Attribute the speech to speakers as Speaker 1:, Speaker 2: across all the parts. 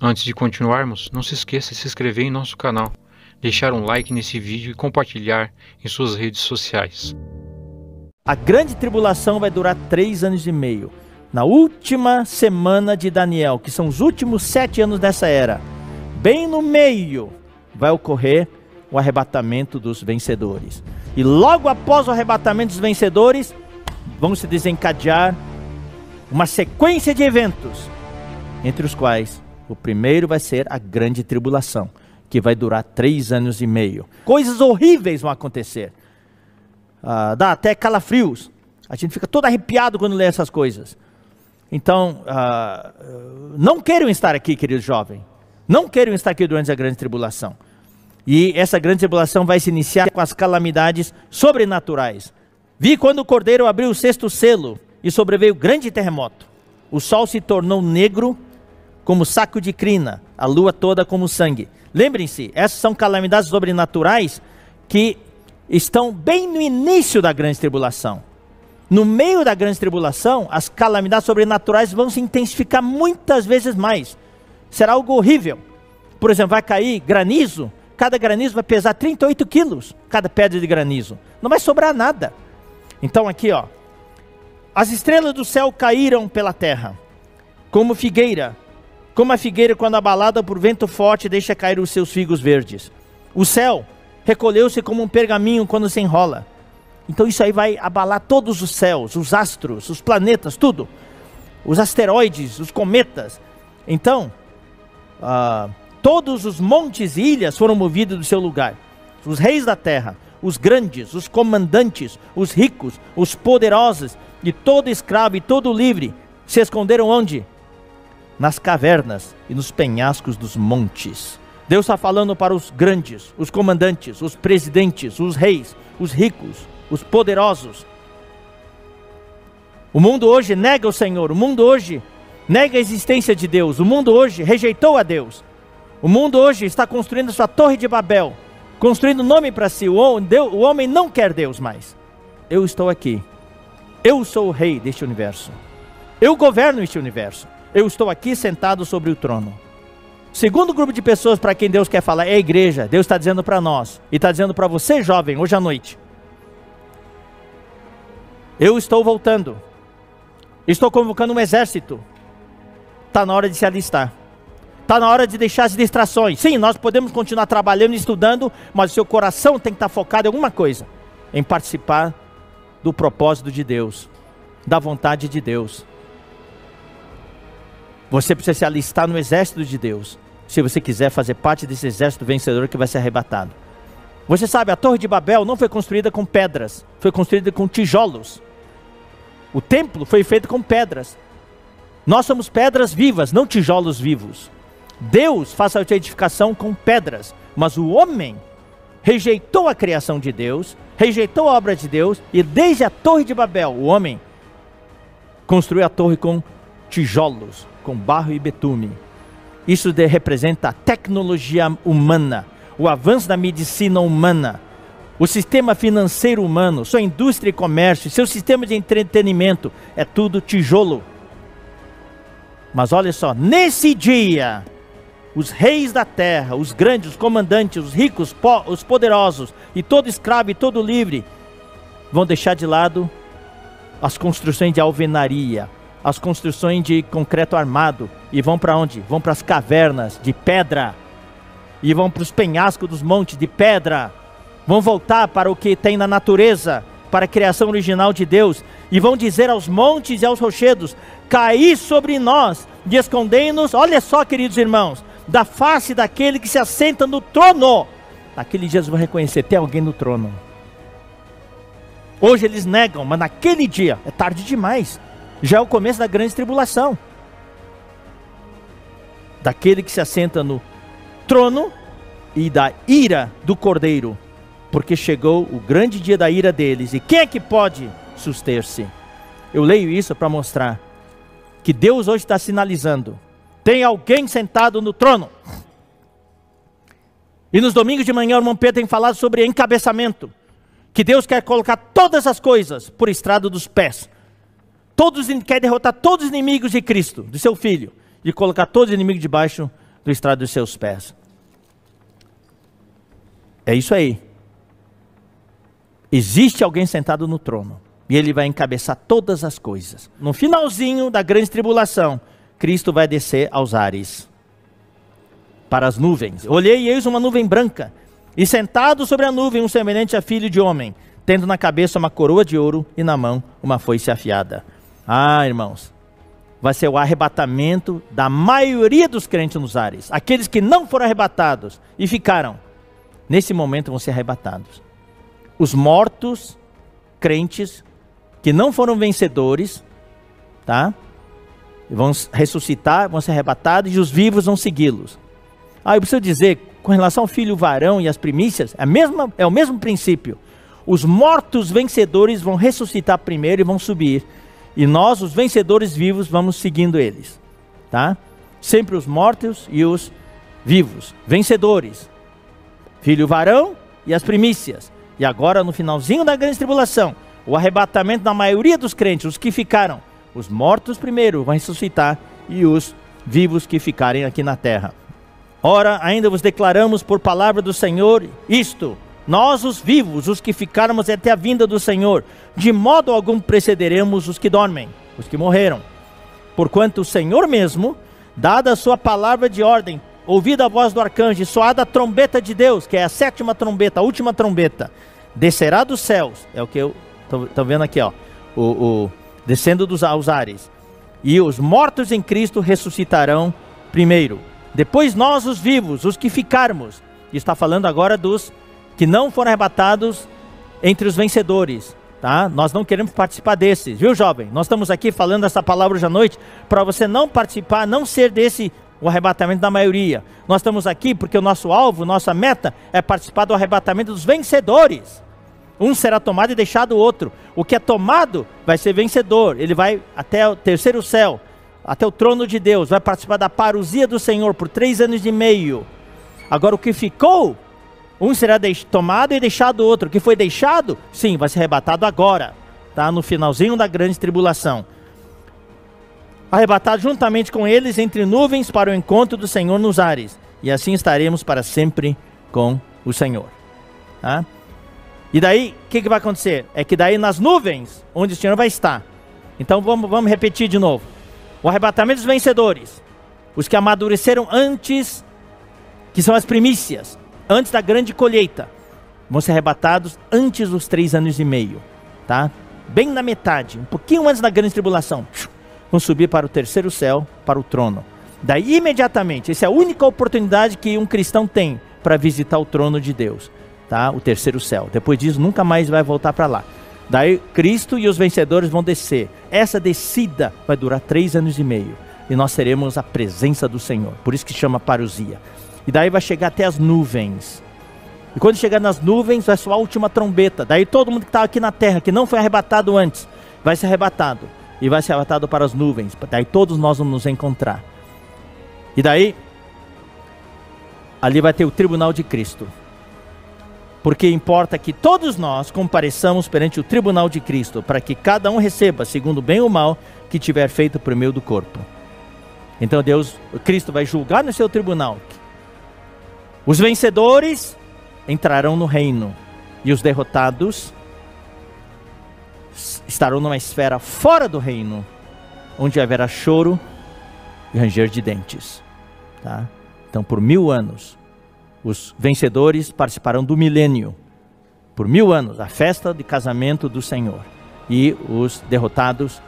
Speaker 1: Antes de continuarmos, não se esqueça de se inscrever em nosso canal, deixar um like nesse vídeo e compartilhar em suas redes sociais.
Speaker 2: A grande tribulação vai durar três anos e meio. Na última semana de Daniel, que são os últimos sete anos dessa era, bem no meio, vai ocorrer o arrebatamento dos vencedores. E logo após o arrebatamento dos vencedores, vão se desencadear uma sequência de eventos, entre os quais o primeiro vai ser a grande tribulação, que vai durar três anos e meio. Coisas horríveis vão acontecer. Ah, dá até calafrios. A gente fica todo arrepiado quando lê essas coisas. Então, ah, não queiram estar aqui, querido jovem. Não queiram estar aqui durante a grande tribulação. E essa grande tribulação vai se iniciar com as calamidades sobrenaturais. Vi quando o cordeiro abriu o sexto selo e sobreveio grande terremoto. O sol se tornou negro como saco de crina, a lua toda como sangue. Lembrem-se, essas são calamidades sobrenaturais que estão bem no início da grande tribulação. No meio da grande tribulação, as calamidades sobrenaturais vão se intensificar muitas vezes mais. Será algo horrível. Por exemplo, vai cair granizo, cada granizo vai pesar 38 quilos, cada pedra de granizo. Não vai sobrar nada. Então aqui, ó. As estrelas do céu caíram pela terra, como figueira, como a figueira, quando abalada por vento forte, deixa cair os seus figos verdes. O céu recolheu-se como um pergaminho quando se enrola. Então isso aí vai abalar todos os céus, os astros, os planetas, tudo. Os asteroides, os cometas. Então, uh, todos os montes e ilhas foram movidos do seu lugar. Os reis da terra, os grandes, os comandantes, os ricos, os poderosos, e todo escravo e todo livre, se esconderam onde? Nas cavernas e nos penhascos dos montes. Deus está falando para os grandes, os comandantes, os presidentes, os reis, os ricos, os poderosos. O mundo hoje nega o Senhor, o mundo hoje nega a existência de Deus, o mundo hoje rejeitou a Deus. O mundo hoje está construindo sua torre de Babel, construindo nome para si. O homem não quer Deus mais. Eu estou aqui. Eu sou o rei deste universo. Eu governo este universo. Eu estou aqui sentado sobre o trono. Segundo grupo de pessoas para quem Deus quer falar é a igreja. Deus está dizendo para nós e está dizendo para você, jovem, hoje à noite. Eu estou voltando. Estou convocando um exército. Está na hora de se alistar. Está na hora de deixar as distrações. Sim, nós podemos continuar trabalhando e estudando, mas o seu coração tem que estar focado em alguma coisa em participar do propósito de Deus, da vontade de Deus. Você precisa se alistar no exército de Deus, se você quiser fazer parte desse exército vencedor que vai ser arrebatado. Você sabe, a Torre de Babel não foi construída com pedras, foi construída com tijolos. O templo foi feito com pedras. Nós somos pedras vivas, não tijolos vivos. Deus faz a edificação com pedras, mas o homem rejeitou a criação de Deus, rejeitou a obra de Deus, e desde a Torre de Babel, o homem construiu a torre com tijolos, com barro e betume. Isso representa a tecnologia humana, o avanço da medicina humana, o sistema financeiro humano, sua indústria e comércio, seu sistema de entretenimento, é tudo tijolo. Mas olha só, nesse dia, os reis da terra, os grandes, os comandantes, os ricos, os poderosos, e todo escravo e todo livre, vão deixar de lado as construções de alvenaria, as construções de concreto armado e vão para onde? Vão para as cavernas de pedra e vão para os penhascos dos montes de pedra. Vão voltar para o que tem na natureza, para a criação original de Deus e vão dizer aos montes e aos rochedos: Caí sobre nós e escondei-nos. Olha só, queridos irmãos, da face daquele que se assenta no trono. Naquele dia eles vão reconhecer: tem alguém no trono. Hoje eles negam, mas naquele dia é tarde demais já é o começo da grande tribulação. Daquele que se assenta no trono e da ira do cordeiro, porque chegou o grande dia da ira deles. E quem é que pode suster-se? Eu leio isso para mostrar que Deus hoje está sinalizando: tem alguém sentado no trono. E nos domingos de manhã o irmão Pedro tem falado sobre encabeçamento. Que Deus quer colocar todas as coisas por estrado dos pés todos quer derrotar todos os inimigos de Cristo, de seu filho, e colocar todos os inimigos debaixo do estrado dos seus pés. É isso aí. Existe alguém sentado no trono e ele vai encabeçar todas as coisas. No finalzinho da grande tribulação, Cristo vai descer aos ares para as nuvens. Olhei e eis uma nuvem branca, e sentado sobre a nuvem um semelhante a filho de homem, tendo na cabeça uma coroa de ouro e na mão uma foice afiada. Ah, irmãos, vai ser o arrebatamento da maioria dos crentes nos ares. Aqueles que não foram arrebatados e ficaram, nesse momento vão ser arrebatados. Os mortos, crentes, que não foram vencedores, tá? Vão ressuscitar, vão ser arrebatados e os vivos vão segui-los. Ah, eu preciso dizer, com relação ao filho varão e as primícias, é, mesma, é o mesmo princípio. Os mortos vencedores vão ressuscitar primeiro e vão subir. E nós, os vencedores vivos, vamos seguindo eles. Tá? Sempre os mortos e os vivos. Vencedores. Filho varão e as primícias. E agora, no finalzinho da grande tribulação, o arrebatamento da maioria dos crentes, os que ficaram. Os mortos primeiro vão ressuscitar e os vivos que ficarem aqui na terra. Ora, ainda vos declaramos por palavra do Senhor isto: nós, os vivos, os que ficarmos até a vinda do Senhor, de modo algum precederemos os que dormem, os que morreram. Porquanto o Senhor mesmo, dada a sua palavra de ordem, ouvida a voz do arcanjo, soada a trombeta de Deus, que é a sétima trombeta, a última trombeta, descerá dos céus, é o que eu estou vendo aqui, ó, o, o descendo dos aos ares, e os mortos em Cristo ressuscitarão primeiro. Depois nós, os vivos, os que ficarmos, está falando agora dos que não foram arrebatados entre os vencedores, tá? Nós não queremos participar desses, viu, jovem? Nós estamos aqui falando essa palavra hoje à noite para você não participar, não ser desse o arrebatamento da maioria. Nós estamos aqui porque o nosso alvo, nossa meta é participar do arrebatamento dos vencedores. Um será tomado e deixado o outro. O que é tomado vai ser vencedor. Ele vai até o terceiro céu até o trono de Deus, vai participar da parousia do Senhor por três anos e meio. Agora o que ficou, um será tomado e deixado outro. O que foi deixado, sim, vai ser arrebatado agora, tá? No finalzinho da grande tribulação. Arrebatado juntamente com eles entre nuvens para o encontro do Senhor nos ares. E assim estaremos para sempre com o Senhor. Tá? E daí, o que, que vai acontecer? É que daí nas nuvens, onde o Senhor vai estar. Então vamos, vamos repetir de novo. O arrebatamento dos vencedores, os que amadureceram antes, que são as primícias, antes da grande colheita, vão ser arrebatados antes dos três anos e meio, tá? Bem na metade, um pouquinho antes da grande tribulação, vão subir para o terceiro céu, para o trono. Daí imediatamente, essa é a única oportunidade que um cristão tem para visitar o trono de Deus, tá? O terceiro céu. Depois disso, nunca mais vai voltar para lá. Daí Cristo e os vencedores vão descer. Essa descida vai durar três anos e meio. E nós teremos a presença do Senhor. Por isso que chama parousia. E daí vai chegar até as nuvens. E quando chegar nas nuvens, vai soar a última trombeta. Daí todo mundo que está aqui na terra, que não foi arrebatado antes, vai ser arrebatado. E vai ser arrebatado para as nuvens. Daí todos nós vamos nos encontrar. E daí, ali vai ter o tribunal de Cristo porque importa que todos nós compareçamos perante o tribunal de Cristo, para que cada um receba, segundo bem ou mal, que tiver feito por meio do corpo. Então Deus, Cristo vai julgar no seu tribunal. Os vencedores entrarão no reino e os derrotados estarão numa esfera fora do reino, onde haverá choro e ranger de dentes. Tá? Então, por mil anos, os vencedores participarão do milênio, por mil anos, a festa de casamento do Senhor. E os derrotados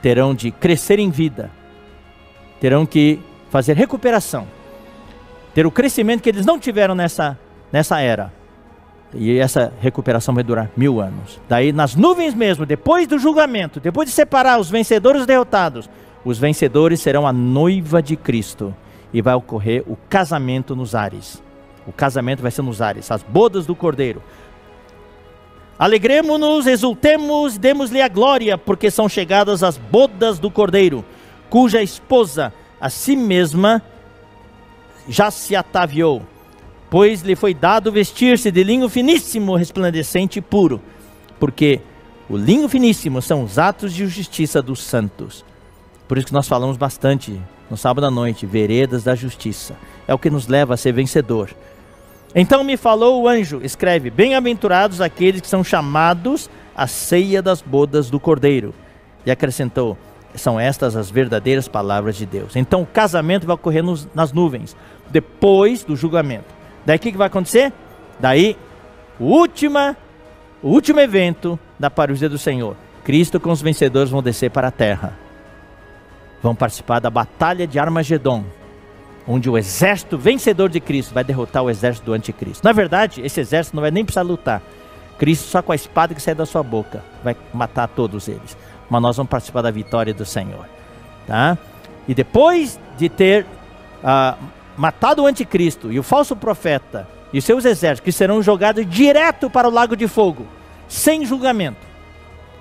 Speaker 2: terão de crescer em vida, terão que fazer recuperação, ter o crescimento que eles não tiveram nessa, nessa era. E essa recuperação vai durar mil anos. Daí, nas nuvens mesmo, depois do julgamento, depois de separar os vencedores e os derrotados, os vencedores serão a noiva de Cristo e vai ocorrer o casamento nos ares. O casamento vai ser nos ares, as bodas do cordeiro. Alegremos-nos, exultemos, demos-lhe a glória, porque são chegadas as bodas do cordeiro, cuja esposa a si mesma já se ataviou, pois lhe foi dado vestir-se de linho finíssimo, resplandecente e puro, porque o linho finíssimo são os atos de justiça dos santos. Por isso que nós falamos bastante no sábado à noite, veredas da justiça. É o que nos leva a ser vencedor. Então me falou o anjo, escreve: Bem-aventurados aqueles que são chamados à ceia das bodas do Cordeiro. E acrescentou: São estas as verdadeiras palavras de Deus. Então o casamento vai ocorrer nos, nas nuvens, depois do julgamento. Daí o que, que vai acontecer? Daí, o, última, o último evento da parousia do Senhor. Cristo com os vencedores vão descer para a terra. Vão participar da batalha de Armagedon onde o exército vencedor de Cristo vai derrotar o exército do anticristo. Na verdade, esse exército não vai nem precisar lutar. Cristo, só com a espada que sai da sua boca, vai matar todos eles. Mas nós vamos participar da vitória do Senhor. Tá? E depois de ter uh, matado o anticristo e o falso profeta e seus exércitos, que serão jogados direto para o lago de fogo, sem julgamento.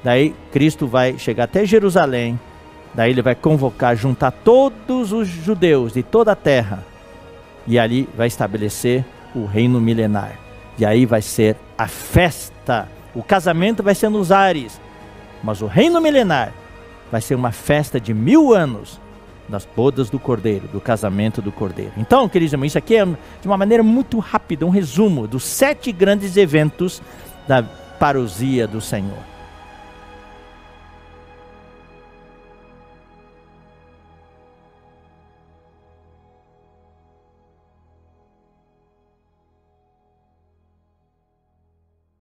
Speaker 2: Daí Cristo vai chegar até Jerusalém, Daí ele vai convocar, juntar todos os judeus de toda a terra. E ali vai estabelecer o reino milenar. E aí vai ser a festa. O casamento vai ser nos ares. Mas o reino milenar vai ser uma festa de mil anos das bodas do cordeiro, do casamento do cordeiro. Então, queridos irmãos, isso aqui é de uma maneira muito rápida, um resumo dos sete grandes eventos da parousia do Senhor.